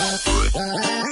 Música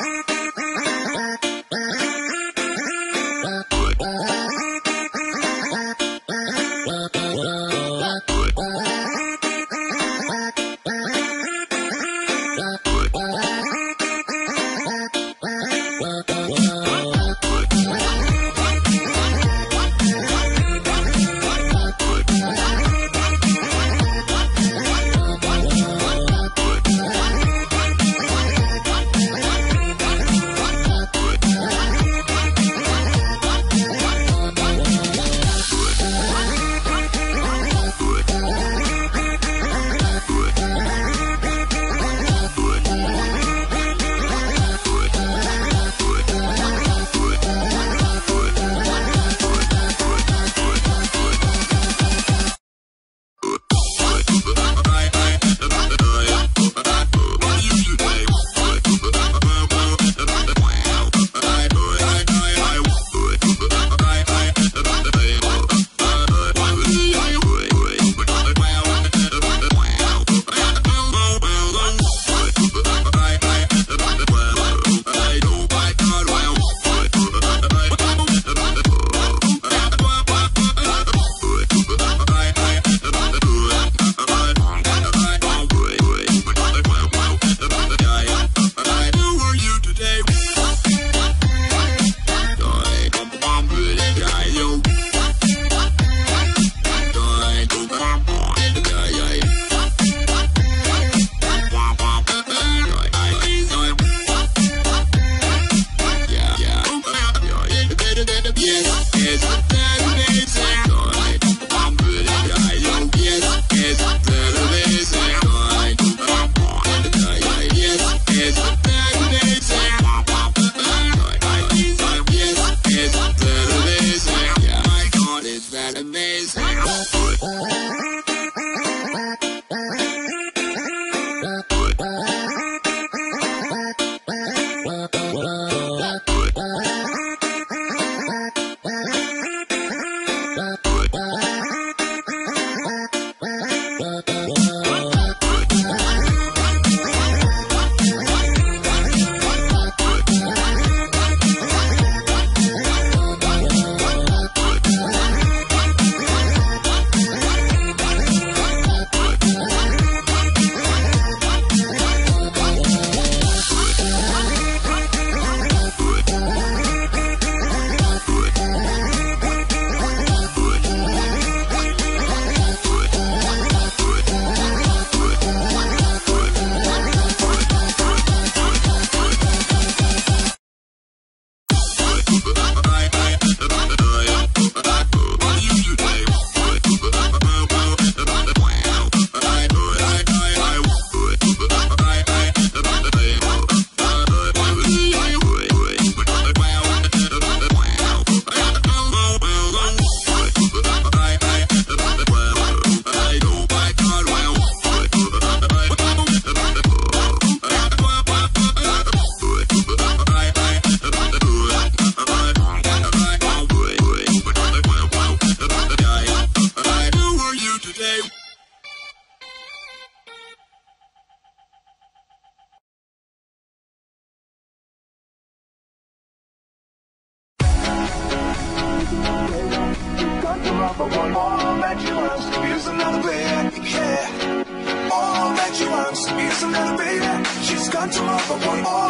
Here's another baby. Yeah. All that you want is another baby. She's got to love, one that you want.